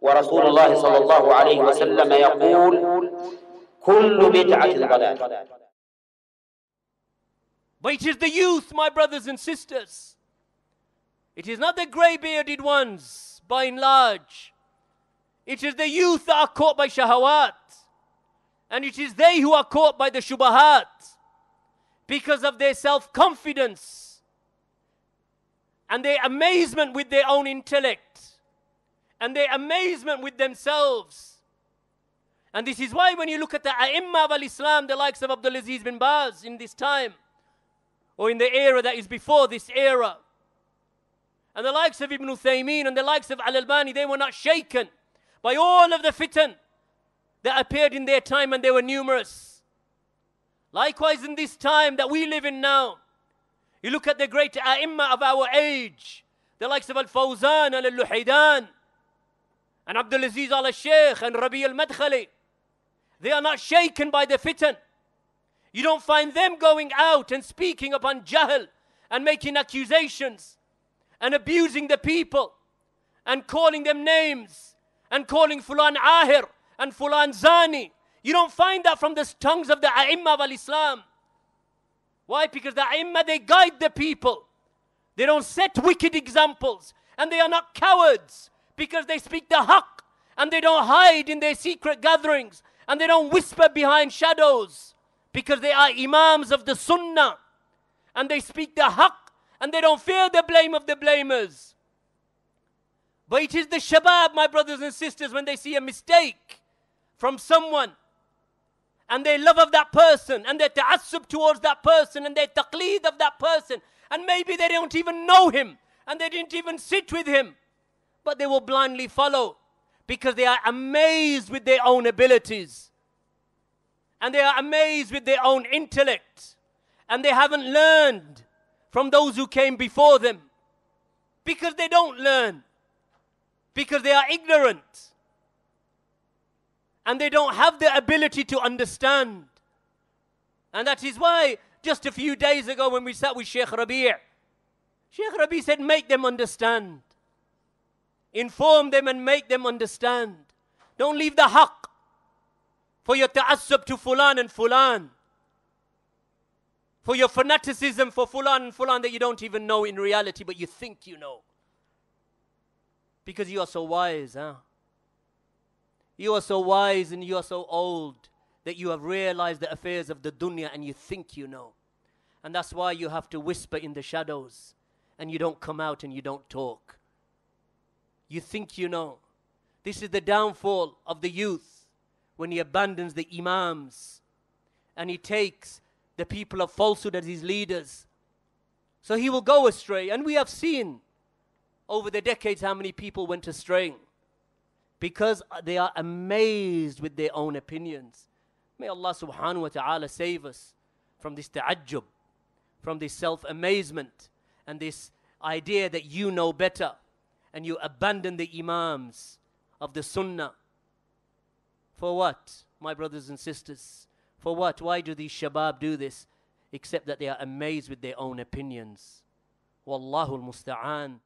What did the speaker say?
ورسول الله صلى الله عليه وسلم يقول كل بدعة ضلالة But it is the youth, my brothers and sisters. It is not the grey bearded ones, by and large. It is the youth that are caught by shahawat. And it is they who are caught by the shubahat because of their self confidence and their amazement with their own intellect and their amazement with themselves. And this is why when you look at the A'imma of al-Islam, the likes of Abdul Aziz bin Baz in this time, or in the era that is before this era, and the likes of Ibn Uthaymeen and the likes of Al-Albani, they were not shaken by all of the fitan that appeared in their time and they were numerous. Likewise in this time that we live in now, you look at the great A'imma of our age, the likes of Al-Fawzan and Al-Luhaydan, and Abdul Aziz al-Sheikh and Rabi al-Madkhali. They are not shaken by the fitan. You don't find them going out and speaking upon jahl and making accusations and abusing the people and calling them names and calling Fulan Ahir and Fulan Zani. You don't find that from the tongues of the A'imma of al-Islam. Why? Because the A'imma, they guide the people. They don't set wicked examples. And they are not cowards because they speak the haqq and they don't hide in their secret gatherings and they don't whisper behind shadows because they are imams of the sunnah and they speak the haqq and they don't fear the blame of the blamers. But it is the shabab, my brothers and sisters, when they see a mistake from someone and their love of that person and their ta'assub towards that person and their taqleed of that person and maybe they don't even know him and they didn't even sit with him but they will blindly follow because they are amazed with their own abilities. And they are amazed with their own intellect. And they haven't learned from those who came before them because they don't learn because they are ignorant. And they don't have the ability to understand. And that is why just a few days ago when we sat with Sheikh Rabi' Sheikh Rabi' said make them understand Inform them and make them understand. Don't leave the haqq for your ta'assub to fulan and fulan. For your fanaticism for fulan and fulan that you don't even know in reality, but you think you know. Because you are so wise, huh? You are so wise and you are so old that you have realized the affairs of the dunya and you think you know. And that's why you have to whisper in the shadows and you don't come out and you don't talk you think you know. This is the downfall of the youth when he abandons the imams and he takes the people of falsehood as his leaders. So he will go astray. And we have seen over the decades how many people went astray because they are amazed with their own opinions. May Allah subhanahu wa ta'ala save us from this ta'ajjub, from this self amazement, and this idea that you know better and you abandon the Imams of the Sunnah. For what, my brothers and sisters? For what? Why do these shabab do this? Except that they are amazed with their own opinions. Wallahu al-musta'an.